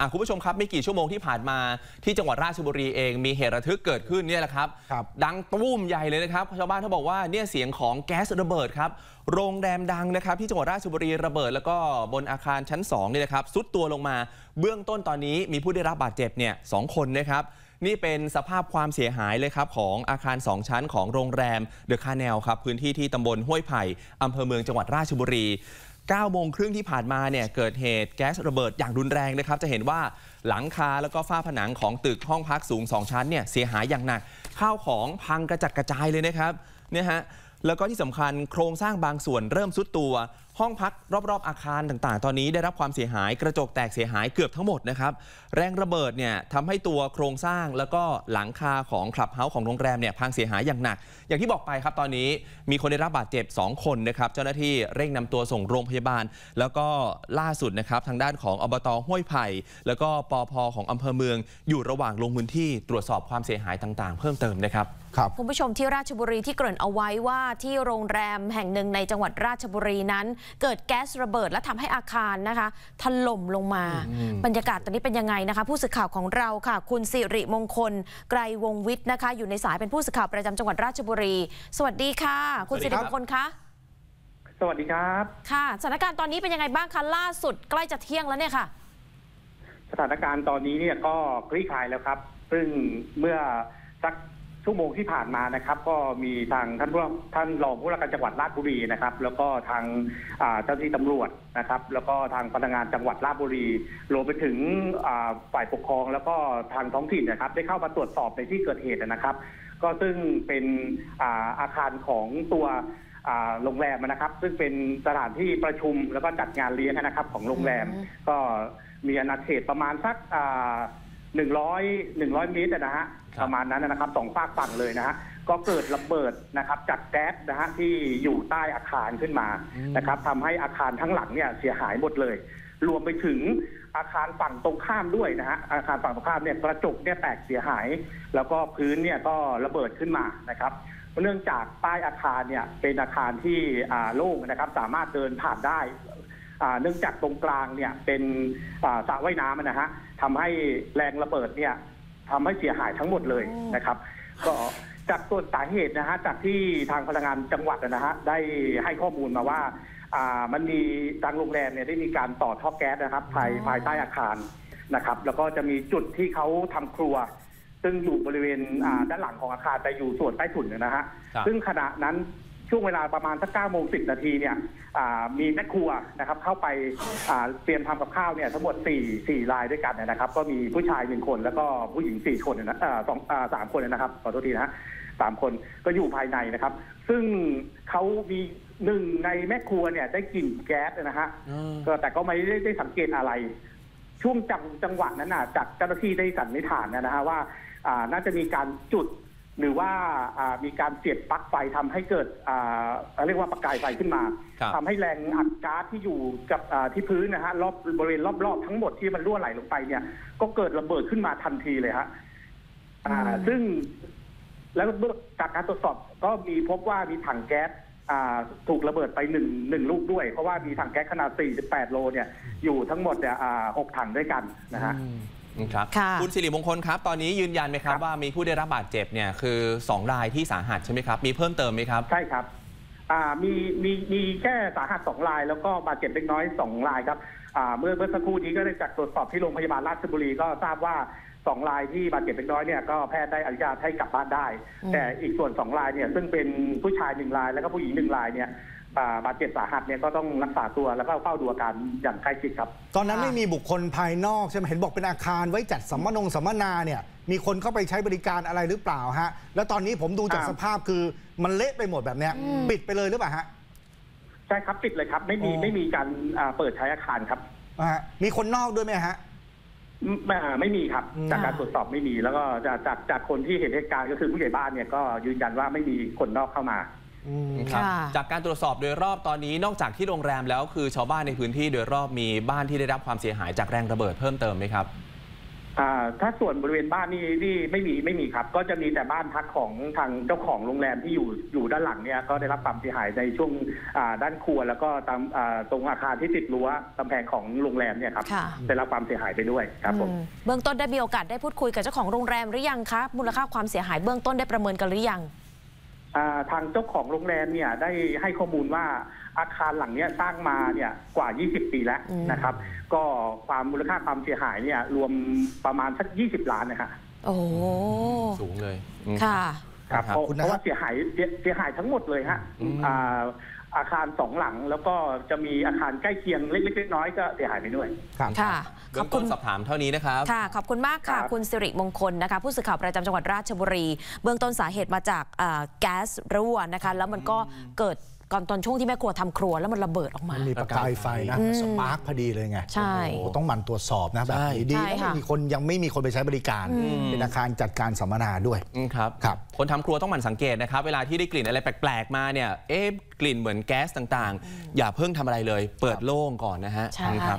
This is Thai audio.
อะคุณผู้ชมครับไม่กี่ชั่วโมงที่ผ่านมาที่จังหวัดราชบุรีเองมีเหตุระทึกเกิดขึ้นเนี่ยแหละครับครับ ดังตูมใหญ่เลยนะครับชาวบ้านเขาบอกว่าเนี่ยเสียงของแก๊สระเบิดครับโรงแรมดังนะครับที่จังหวัดราชบุรีระเบิด แล้วก็บนอาคารชั้น2เนี่ยนะครับทรุดตัวลงมา เบื้องต้นตอนนี้มีผู้ได้รับบาดเจ็บเนี่ยสองคนนะครับนี่เป็นสภาพความเสียหายเลยครับ ของอาคาร 2 ชั้นของโรงแรม The Canal ครับ พื้นที่ที่ตำบลห้วยไผ่อำเภอเมืองจังหวัดราชบุรี 9โมงครึ่งที่ผ่านมาเนี่ยเกิดเหตุแก๊สระเบิดอย่างรุนแรงนะครับ จะเห็นว่าหลังคาแล้วก็ฝ้าผนังของตึกห้องพักสูง 2 ชั้นเนี่ยเสียหายอย่างหนัก ข้าวของพังกระจัดกระจายเลยนะครับเนี่ยฮะแล้วก็ที่สำคัญโครงสร้างบางส่วนเริ่มซุดตัว ห้องพักรอบๆอาคารต่างๆ ตอนนี้ได้รับความเสียหายกระจกแตกเสียหายเกือบทั้งหมดนะครับแรงระเบิดเนี่ยทำให้ตัวโครงสร้างแล้วก็หลังคาของคลับเฮาส์ของโรงแรมเนี่ยพังเสียหายอย่างหนัก อย่างที่บอกไปครับตอนนี้มีคนได้รับบาดเจ็บ 2 คนนะครับเจ้าหน้าที่เร่งนำตัวส่งโรงพยาบาล แล้วก็ล่าสุดนะครับทางด้านของอบตห้วยไผ่แล้วก็ปอพของอำเภอเมือง อยู่ระหว่างลงพื้นที่ตรวจสอบความเสียหายต่างๆ เพิ่มเติมนะครับครับคุณผู้ชมที่ราชบุรีที่เกริ่นเอาไว้ว่าที่โรงแรมแห่งหนึ่งในจังหวัดราชบุรีนั้นเกิดแก๊สระเบิดและทำให้อาคารนะคะถล่มลงมา บรรยากาศตอนนี้เป็นยังไงนะคะ ผู้สื่อข่าวของเราค่ะ คุณสิริมงคล ไกรวงศ์วิทย์นะคะ อยู่ในสายเป็นผู้สื่อข่าวประจำจังหวัดราชบุรี สวัสดีค่ะ คุณสวัสสิดีครับริมงคลคะสวัสดีครับ ค่ะ สถานการณ์ตอนนี้เป็นยังไงบ้างคะล่าสุดใกล้จะเที่ยงแล้วเนี่ยค่ะ สถานการณ์ตอนนี้เนี่ยก็คลี่คลายแล้วครับ ซึ่งเมื่อสัก ชั่วโมงที่ผ่านมานะครับ ก็มีทางท่านผู้ท่านรองผู้ว่าการจังหวัดราชบุรีนะครับ แล้วก็ทางอ่าเจ้าหน้าที่ตำรวจนะครับ แล้วก็ทางพนักงานจังหวัดราชบุรีรวมไปถึงอ่าฝ่ายปกครอง แล้วก็ทางท้องถิ่นนะครับ ได้เข้ามาตรวจสอบในที่เกิดเหตุนะครับ ก็ซึ่งเป็นอ่าอาคารของตัวอ่าโรงแรมนะครับ ซึ่งเป็นสถานที่ประชุมแล้วก็จัดงานเลี้ยงนะครับ ของโรงแรมอืมก็มีอาณาเขตประมาณสัก หนึ่งร้อยหนึ่งร้อยเมตรนะฮะครับ ประมาณนั้นนะครับสองฝากฝั่งเลยนะฮะก็เกิดระเบิดนะครับจากแก๊สนะฮะที่อยู่ใต้อาคารขึ้นมานะครับทำให้อาคารทั้งหลังเนี่ยเสียหายหมดเลย รวมไปถึงอาคารฝั่งตรงข้ามด้วยนะฮะอาคารฝั่งตรงข้ามเนี่ยกระจกเนี่ยแตกเสียหาย แล้วก็พื้นเนี่ยก็ระเบิดขึ้นมานะครับ เนื่องจากใต้อาคารเนี่ยเป็นอาคารที่อ่าโล่งนะครับ สามารถเดินผ่านได้อ่า เนื่องจากตรงกลางเนี่ยเป็นอ่าสระว่ายน้ำนะฮะทำให้แรงระเบิดเนี่ยทำให้เสียหายทั้งหมดเลยโอ้นะครับ ก็จากตัวสาเหตุนะฮะจากที่ทางพนักงานจังหวัดนะฮะได้ให้ข้อมูลมาว่าอ่ามันมีทางโรงแรมเนี่ยได้มีการต่อท่อแก๊สนะครับภายภายใต้อาคารนะครับ แล้วก็จะมีจุดที่เขาทำครัว ซึ่งอยู่บริเวณอ่าด้านหลังของอาคารแต่อยู่ส่วนใต้ถุนนะฮะครับซึ่งขณะนั้น ช่วงเวลาประมาณสักเก้าโมงสิบนาทีเนี่ยอ่ามีแม่ครัวนะครับ เข้าไปอ่าเตรียมทำกับข้าวเนี่ยทั้งหมดสี่สี่รายด้วยกันนะครับ ก็มีผู้ชายหนึ่งคนแล้วก็ผู้หญิงสี่คนนะอ่าสองอ่าสามคนนะครับขอโทษทีนะฮะสามคนก็อยู่ภายในนะครับ ซึ่งเขามีหนึ่งในแม่ครัวเนี่ยได้กลิ่นแก๊สนะฮะก็แต่ก็ไม่ได้ได้สังเกตอะไร ช่วงจังจังหวะนั้นน่ะจากเจ้าหน้าที่ได้สันนิษฐานนะฮะว่าอ่าน่าจะมีการจุด หรือว่าอ่ามีการเสียบปลั๊กไฟทำให้เกิดอ่าเรียกว่าประกายไฟขึ้นมาครับทำให้แรงอัดก๊าซที่อยู่กับอ่าที่พื้นนะฮะรอบบริเวณรอบๆทั้งหมดที่มันรั่วไหลลงไปเนี่ย ก็เกิดระเบิดขึ้นมาทันทีเลยฮะอ่าอืมซึ่งแล้วจากการตรวจสอบก็มีพบว่ามีถังแก๊สอ่าถูกระเบิดไปหนึ่งหนึ่งลูกด้วย เพราะว่ามีถังแก๊สขนาด 48 โลเนี่ยอยู่ทั้งหมดเนี่ยอ่าหกถังด้วยกันนะฮะอืม ครับค่ะคุณสิริมงคลครับ ตอนนี้ยืนยันไหมครับครับว่ามีผู้ได้รับบาดเจ็บเนี่ยคือ 2 รายที่สาหัสใช่ไหมครับ มีเพิ่มเติมไหมครับ ใช่ครับอ่ามีมีมีแค่สาหัสสองราย แล้วก็บาดเจ็บเล็กน้อยสองรายครับอ่าเมื่อเมื่อสักครู่นี้ก็ได้จากตรวจสอบที่โรงพยาบาลราชบุรีก็ทราบว่าสองรายที่บาดเจ็บเล็กน้อยเนี่ยก็แพทย์ได้อนุญาตให้กลับบ้านได้อืมแต่อีกส่วนสองรายเนี่ยซึ่งเป็นผู้ชายหนึ่งรายแล้วก็ผู้หญิงหนึ่งรายเนี่ยอ่า บาดเจ็บสาหัสเนี่ยก็ต้องรักษาตัวแล้วก็เฝ้าดูอาการอย่างใกล้ชิดครับ ตอนนั้นค่ะไม่มีบุคคลภายนอกใช่ไหมเห็นบอกเป็นอาคารไว้จัดสัมมนงสัมมนาเนี่ย มีคนเข้าไปใช้บริการอะไรหรือเปล่าฮะ แล้วตอนนี้ผมดูจากอ่าสภาพคือมันเละไปหมดแบบเนี้ยอืมปิดไปเลยหรือเปล่าฮะใช่ครับปิดเลยครับ ไม่มีอ๋อไม่มีการอ่าเปิดใช้อาคารครับอ่าฮะมีคนนอกด้วยไหมฮะไม่อ่าไม่มีครับอืมจากการตรวจสอบไม่มี แล้วก็จากจากจากคนที่เห็นเหตุการณ์ก็คือผู้ใหญ่บ้านเนี่ยก็ยืนยันว่าไม่มีคนนอกเข้ามาอืม ครับค่ะ จากการตรวจสอบโดยรอบตอนนี้นอกจากที่โรงแรมแล้วคือชาวบ้านในพื้นที่โดยรอบมีบ้านที่ได้รับความเสียหายจากแรงระเบิดเพิ่มเติมไหมครับ อ่าถ้าส่วนบริเวณบ้านนี่นี่ไม่มีไม่มีครับ ก็จะมีแต่บ้านพักของทางเจ้าของโรงแรมที่อยู่อยู่ด้านหลังเนี่ยก็ได้รับความเสียหายในช่วงอ่าด้านครัว แล้วก็ตามอ่าตรงอาคารที่ติดรั้วกำแพงของโรงแรมเนี่ยครับค่ะ ได้รับความเสียหายไปด้วยครับผม อืมเบื้องต้นได้มีโอกาสได้พูดคุยกับเจ้าของโรงแรมหรือยังคะ มูลค่าความเสียหายเบื้องต้นได้ประเมินกันหรือยังอ่า ทางเจ้าของโรงแรมเนี่ยได้ให้ข้อมูลว่าอาคารหลังเนี้ยสร้างมาเนี่ยกว่า 20 ปีแล้วอืมนะครับ ก็ความมูลค่าความเสียหายเนี่ยรวมประมาณสัก 20 ล้านนะฮะโอ้โหสูงเลยอืมค่ะครับครับเพราะคุณนะครับราะว่าเสียหายเสียเสียหายทั้งหมดเลยฮะ อืมอ่าอาคารสองหลัง แล้วก็จะมีอาคารใกล้เคียงเล็กๆน้อยๆก็เสียหายไปด้วย ครับค่ะขเบื้องคุต้นสอบถามเท่านี้นะครับ ค่ะ ขอบคุณมากค่ะครับคุณสิริมงคลนะคะ ผู้สื่อข่าวประจำจังหวัดราชบุรี เบื้องต้นสาเหตุมาจากอ่าแก๊สรั่วนะคะ แล้วมันก็เกิด ก่อนตอนช่วงที่แม่ครัวทำครัวแล้วมันระเบิดออกมามันมีประกายไฟนะอืม spark พอดีเลยไง ใช่โอ้โหต้องหมั่นตรวจสอบนะแบบนี้ดีใช่นะค่ะไม่มีคนยังไม่มีคนไปใช้บริการ เป็นอาคารจัดการสัมมนาด้วยอืมครับครับ คนทำครัวต้องหมั่นสังเกตนะครับ เวลาที่ได้กลิ่นอะไรแปลกๆมาเนี่ยเอ๊ะกลิ่นเหมือนแก๊สต่างๆ อย่าเพิ่งทำอะไรเลย เปิดโล่งก่อนนะฮะใช่ครับ